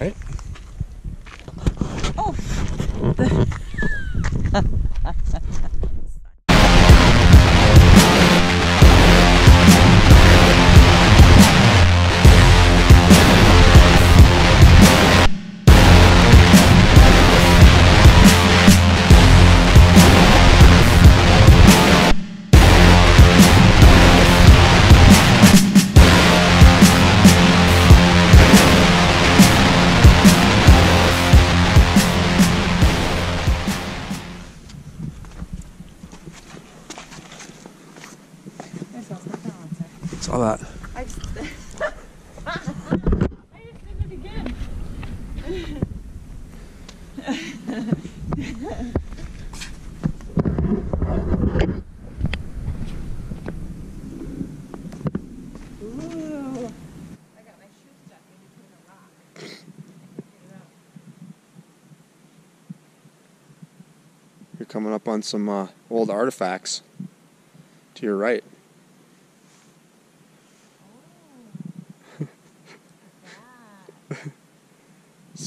Right? Oh! Saw that. I just. Did it again. You're coming up on some uh, old artifacts. To your right.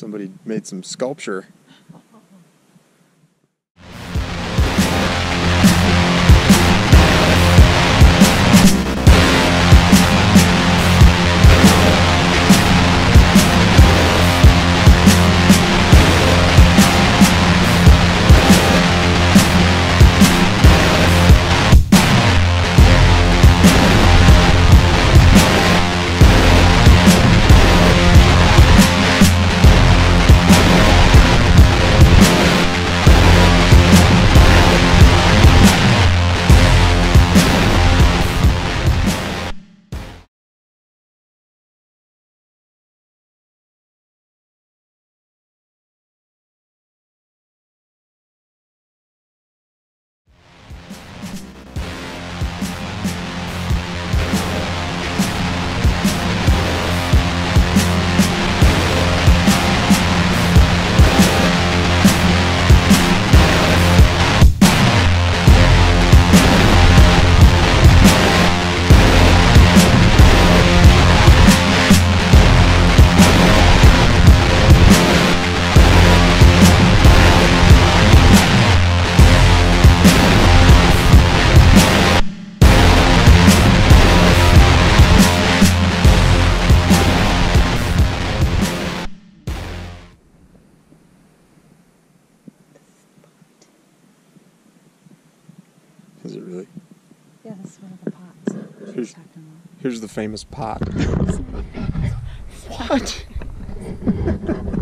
Somebody made some sculpture. Really? Yeah, this is one of the pots. Here's- Here's the famous pot. what?